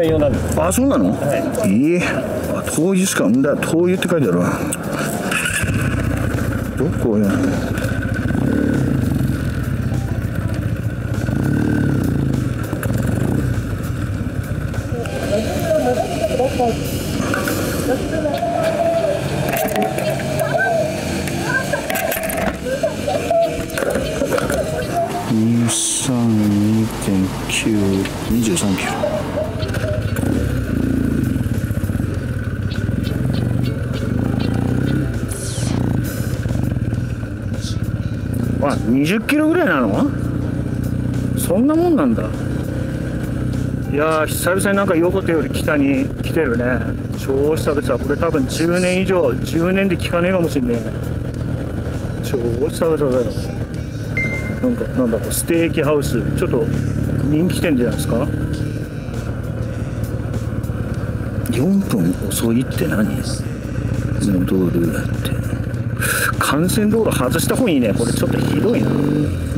専用なんです。あそうなの、い、いえ。あ灯油しかんだ灯油って書いてあるわ。どこや？あ20キロぐらいなの？そんなもんなんだ。いや久々になんか横手より北に来てるね。超久々。これ多分10年以上10年で聞かねえかもしんねえ超久々だよ。なんかなんだろうステーキハウス。ちょっと人気店じゃないですか？4分遅いって何？戻るって。幹線道路外した方がいいね。これちょっとひどいな。い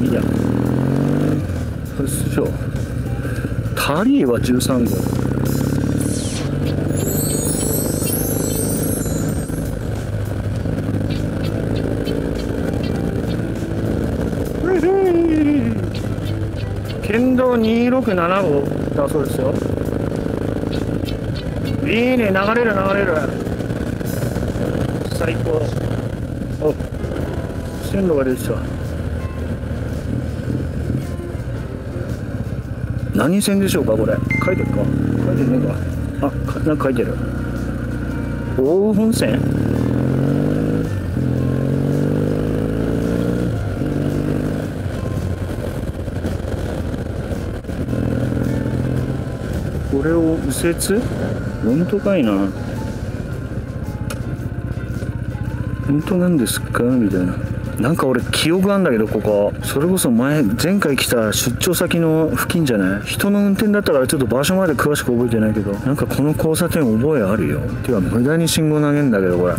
いや。よいしょ。タリーは13号。県道267号。だそうですよ。いいね。流れる流れる。最高。お線路が出てきた何線でしょうかこれ。書いてるか？書いてねえか。あかなんか書いてる。大羽本線？これを右折？本当かいな。本当なんですか？みたいな。なんか俺記憶あんだけどここ。それこそ前前回来た出張先の付近じゃない？人の運転だったからちょっと場所まで詳しく覚えてないけど。なんかこの交差点覚えあるよ。てか無駄に信号投げんだけどこれ。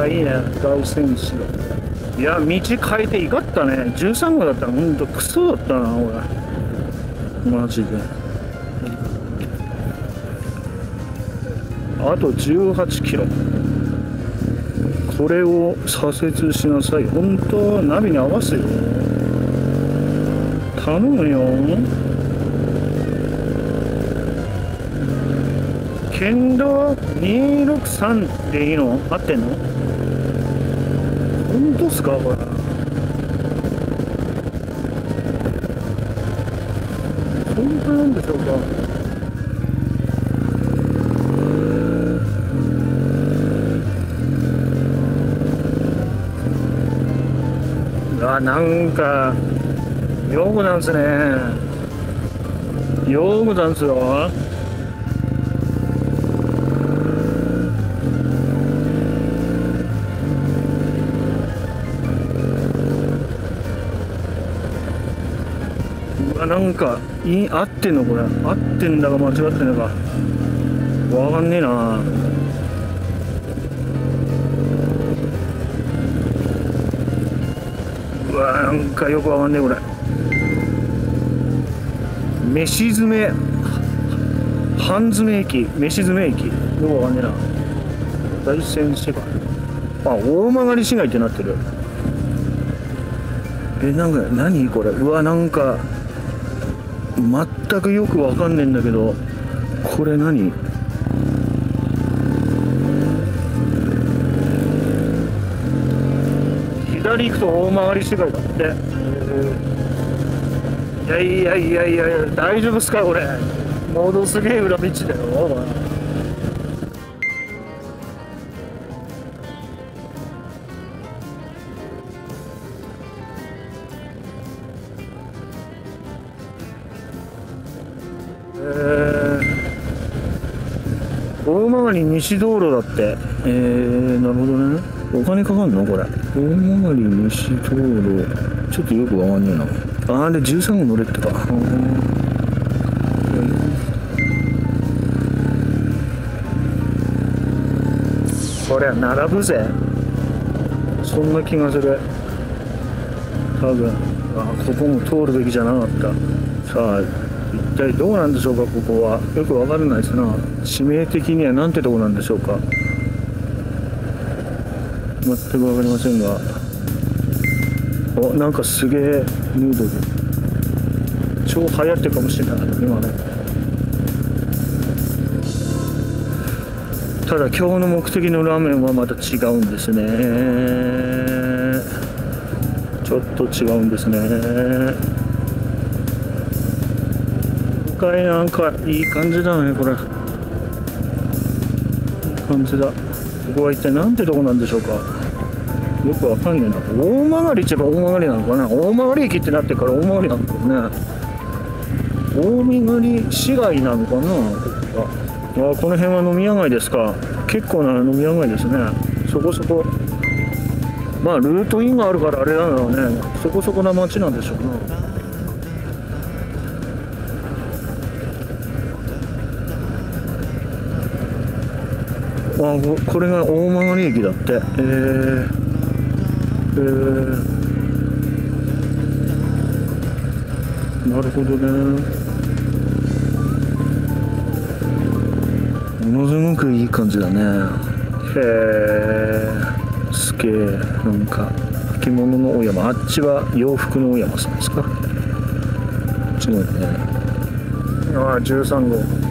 あいいね。大戦士いや道変えていかったね。13号だったらほんとクソだったな俺マジで。あと18キロ。これを左折しなさい。本当ナビに合わせよ。頼むよ。県道263でいいの？合ってんの？本当っすかこれ？本当なんでしょうか。うわなんかよくなんすね。よくなんすよ。うわなんかい合ってんのこれ。合ってんだか間違ってんだか。わかんねえな。うわなんかよくわかんねえこれ。飯詰め半詰め駅飯詰め駅。よくわかんねえな。大仙市街あ大曲市街ってなってる。えなんか何これ？うわなんか全くよくわかんねえんだけどこれ何？左行くと大回り市街だっていやいやいやいや大丈夫っすかこれ。ものすげえ裏道だよえー、大曲西道路だって。えー、なるほどね。お金かかんのこれ？大曲西道路。ちょっとよくわかんねえな。あれ13号乗れってか。こりゃ並ぶぜ。そんな気がする。多分。あここも通るべきじゃなかった。さあ一体どうなんでしょうかここは。よくわからないですな。地名的には何てとこなんでしょうか全く分かりませんが。おなんかすげえヌードル。超流行ってるかもしれない今ね。ただ今日の目的のラーメンはまた違うんですね。ちょっと違うんですね。向かいなんかいい感じだねこれ。いい感じだ。ここは一体何てとこなんでしょうか。よくわかんねえな大曲って言えば大曲りなのかな？大曲駅ってなってから大曲りなんだよね。大曲市街なのかな？ここが。あこの辺は飲み屋街ですか。結構な飲み屋街ですね。そこそこ。まあルートインがあるからあれなんだろうね。そこそこな街なんでしょうな。あここれが大曲駅だって。え、えー。なるほどね。ものすごくいい感じだね。へえすげえ。なんか着物の大山。あっちは洋服の大山さんですか？違うね。ああ13号。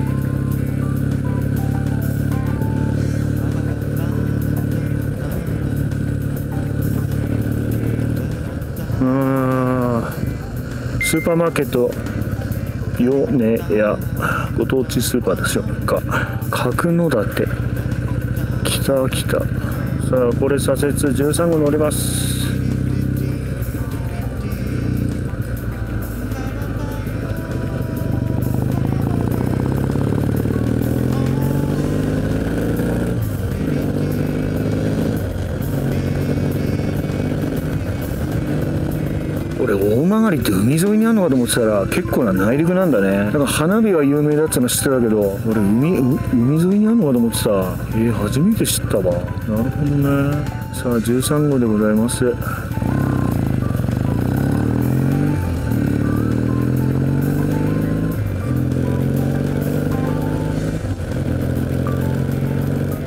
うん。スーパーマーケットヨネやご当地スーパーでしょうか。角館。北北。さあこれ左折。13号乗ります。俺大曲って海沿いにあるのかと思ってたら結構な内陸なんだね。なんか花火は有名だっての知ってたけど俺海海沿いにあるのかと思ってた。えー、初めて知ったわ。なるほどね。さあ13号でございます。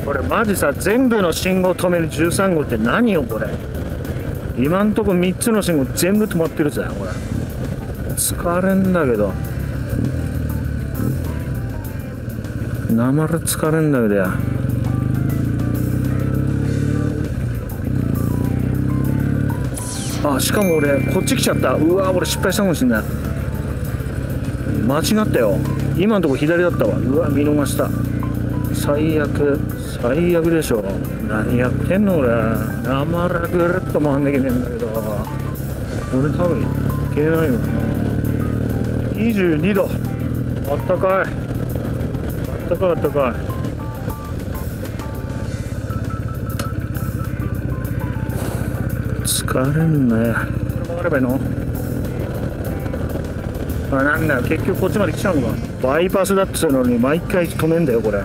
これマジさ全部の信号止める13号って何よこれ？今んとこ3つの信号全部止まってるぜこれ。疲れんだけど。なまら疲れんだけどや。あしかも俺こっち来ちゃった。うわ俺失敗したかもしんない。間違ったよ。今のとこ左だったわ。うわ見逃した。最悪最悪でしょ何やってんの俺。なまらぐるっと回んなきゃいけねえんだけど俺多分いけないよな。22度。あったかい。あったかいあったかい。疲れんねこれ曲がればいいの？あなんだよ。結局こっちまで来ちゃうのか。バイパスだって言うのに毎回止めんだよこれ。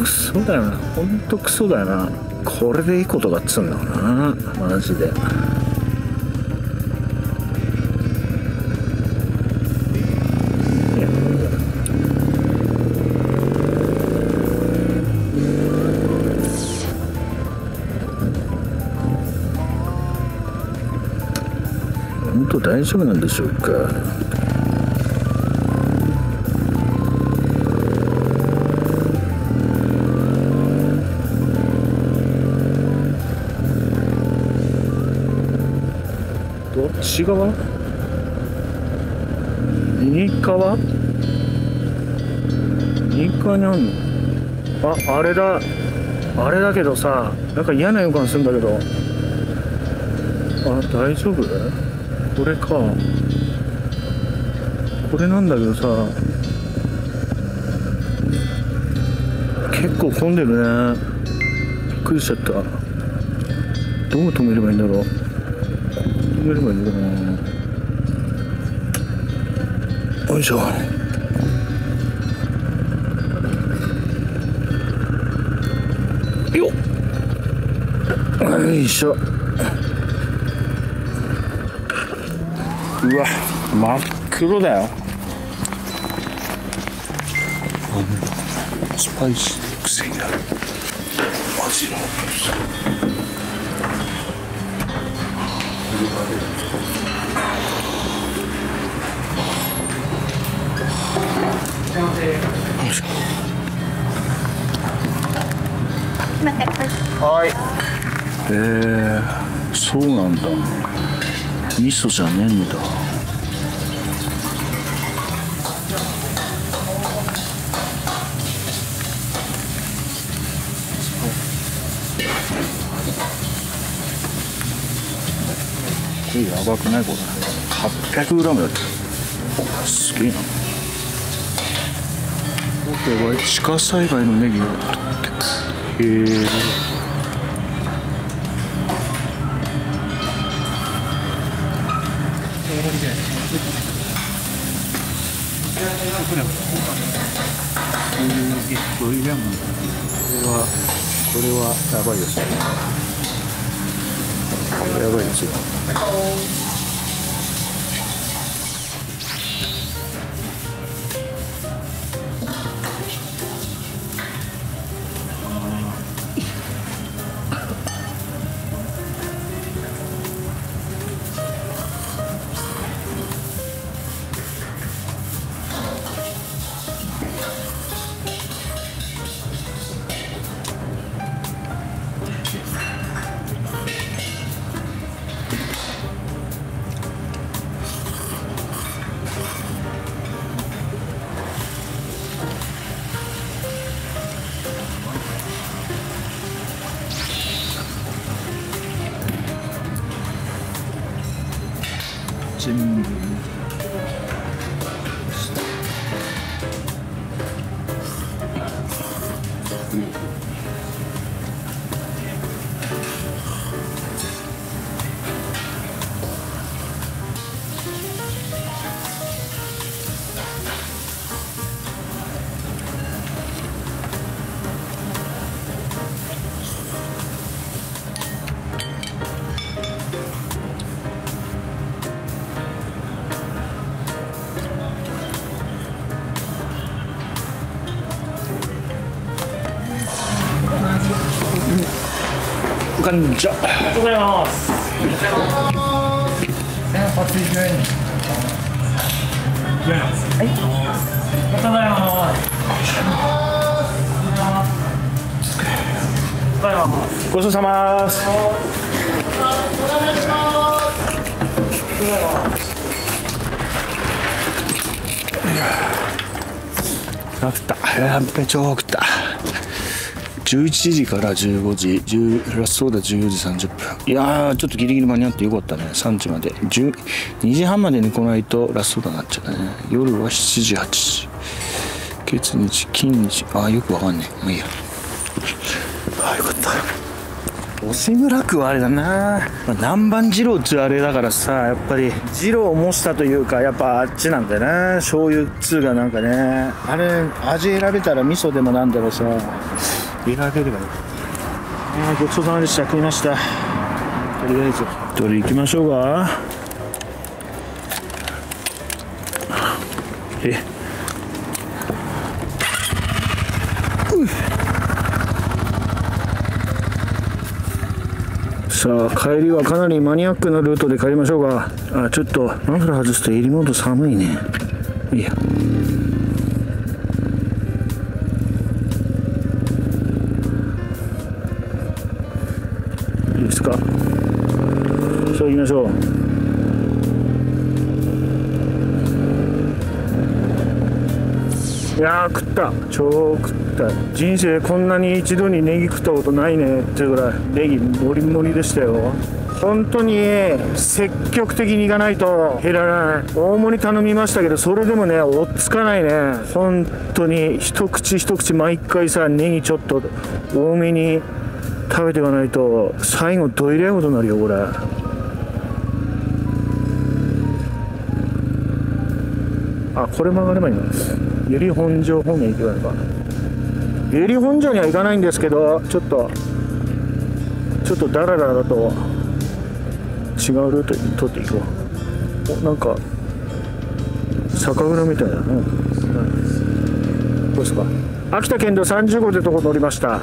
クソだよな。ほんとクソだよな。これでいいことがっつうんだろうな。マジで。本当大丈夫なんでしょうかどっち側？右側？右側にあんの？ああれだ。あれだけどさなんか嫌な予感するんだけど。あ大丈夫？これか。これなんだけどさ。結構混んでるね。びっくりしちゃった。どう止めればいいんだろう。止めればいいのかなよいしょ。よっ。よいしょ。うわ真っ黒だよ。スパイス癖になる。マジのはい。えー、そうなんだ。味噌じゃねえんだ。やばくないこれ 800g だってすげえなこれは地下栽培のネギを取ってへえこれはこれはやばいですねこれやばいですよ全部こんにちはありがとうございます。1080円ありがとうございます。ございます。ごちそうさまです食ったやっべ超食った11時から15時10ラストオーダー14時30分。いやーちょっとギリギリ間に合ってよかったね。3時まで。10 2時半までに来ないとラストオーダーになっちゃったね。夜は7時8時。月日金日。あーよくわかんねえ。もういいや。あーよかった。押村区はあれだな、まあ、南蛮二郎っつうあれだからさやっぱり二郎を模したというかやっぱあっちなんだよな。醤油っつうがなんかね。あれ味選べたら味噌でもなんだろうさ選べればいい。あごちそうさまでした。食いました。とりあえず。どれ行きましょうか？え？さあ帰りはかなりマニアックなルートで帰りましょうか。あちょっとマフラー外すと襟元寒いね。いいや。ましょう。いやー食った。超食った。人生こんなに一度にネギ食ったことないねっていうぐらい。ネギもりもりでしたよ。本当に積極的にいかないと減らない。大盛り頼みましたけどそれでもね追っつかないね。本当に一口一口毎回さネギちょっと多めに食べていかないと最後どえりゃいことになるよこれ。あこれ曲がればいいの？由利本荘方面行けばいいのか。由利本荘には行かないんですけどちょっとちょっとダラダラと違うルートに取っていこう。おなんか酒蔵みたいだね、うん、どうですか？秋田県道35でとこ乗りました